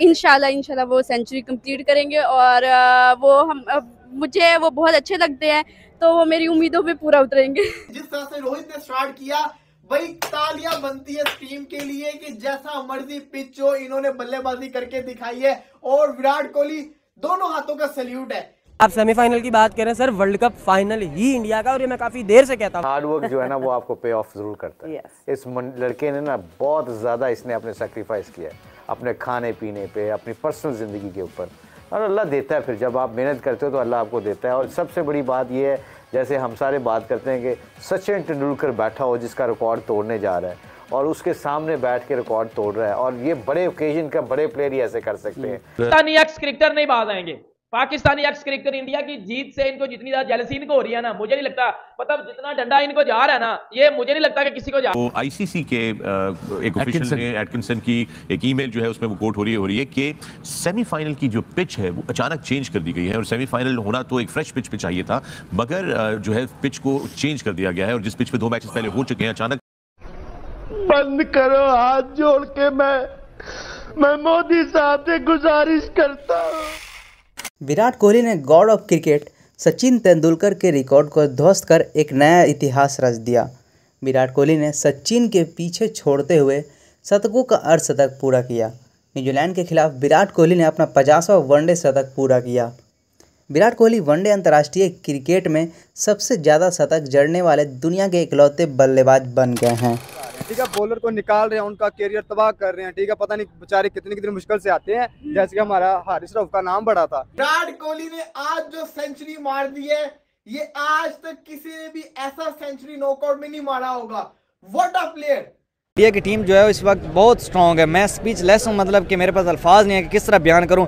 इंशाल्लाह इंशाल्लाह वो सेंचुरी कंप्लीट करेंगे और वो हम मुझे वो बहुत अच्छे लगते हैं तो वो मेरी उम्मीदों पे पूरा उतरेंगे। जिस तरह से रोहित ने स्टार्ट किया वही तालियाँ बनती है इस टीम के लिए कि जैसा मर्ज़ी पिच हो इन्होंने बल्लेबाजी करके दिखाई है और विराट कोहली दोनों हाथों का सल्यूट है। आप सेमीफाइनल की बात करें सर वर्ल्ड कप फाइनल ही इंडिया का और ये मैं काफ़ी देर से कहता हूँ। हार्ड वर्क जो है ना वो आपको पे ऑफ़ ज़रूर करता है। Yes. इस लड़के ने ना बहुत ज़्यादा इसने अपने सेक्रीफाइस किया है। अपने खाने पीने पे अपनी पर्सनल ज़िंदगी के ऊपर। और अल्लाह देता है फिर जब आप मेहनत करते हो तो अल्लाह आपको देता है। और सबसे बड़ी बात यह है जैसे हम सारे बात करते हैं कि सचिन तेंदुलकर बैठा हो जिसका रिकॉर्ड तोड़ने जा रहा है और उसके सामने बैठ के रिकॉर्ड तोड़ रहा है। और ये बड़े ओकेजन का बड़े प्लेयर ही ऐसे कर सकते हैं। क्रिकेटर नहीं बाज आएँगे। पाकिस्तानी एक्स क्रिकेटर इंडिया की जीत से इनको जितनी ज़्यादा जेलसी इनको हो रही है ना मुझे नहीं लगता मतलब जितना डंडा इनको जा रहा है ना ये मुझे नहीं लगता कि किसी को जा तो आईसीसी के एक ऑफिशियल ने एटकिंसन की एक ईमेल जो है उसमें वो कोट हो रही है हो रही है कि सेमीफाइनल की जो पिच है वो अचानक चेंज कर दी गई है और सेमीफाइनल होना तो एक फ्रेश पिच पे चाहिए था मगर जो है पिच को चेंज कर दिया गया है और जिस पिच पे दो मैचेस पहले हो चुके हैं अचानक बंद करो हाथ जोड़ के मैं मैं मोदी साहब से गुजारिश करता हूँ। विराट कोहली ने god of cricket Sachin Tendulkar के रिकॉर्ड को ध्वस्त कर एक नया इतिहास रच दिया। विराट कोहली ने सचिन के पीछे छोड़ते हुए शतकों का अर्धशतक पूरा किया। न्यूजीलैंड के खिलाफ विराट कोहली ने अपना पचासवा वनडे शतक पूरा किया। विराट कोहली वनडे अंतर्राष्ट्रीय क्रिकेट में सबसे ज़्यादा शतक जड़ने वाले दुनिया के इकलौते बल्लेबाज बन गए हैं। ठीक है बॉलर को निकाल रहे हैं उनका करियर तबाह कर रहे हैं ठीक है पता नहीं बेचारे कितने कितनी मुश्किल से आते हैं जैसे कि हमारा हारिस रऊफ का नाम बड़ा था। विराट कोहली ने आज जो सेंचुरी मार दी है ये आज तक किसी ने भी ऐसा सेंचुरी नॉकआउट में नहीं मारा होगा। व्हाट अ प्लेयर इंडिया की टीम जो है इस वक्त बहुत स्ट्रॉन्ग है। मैं स्पीच लेस हूँ मतलब कि मेरे पास अल्फाज नहीं है कि किस तरह बयान करूँ।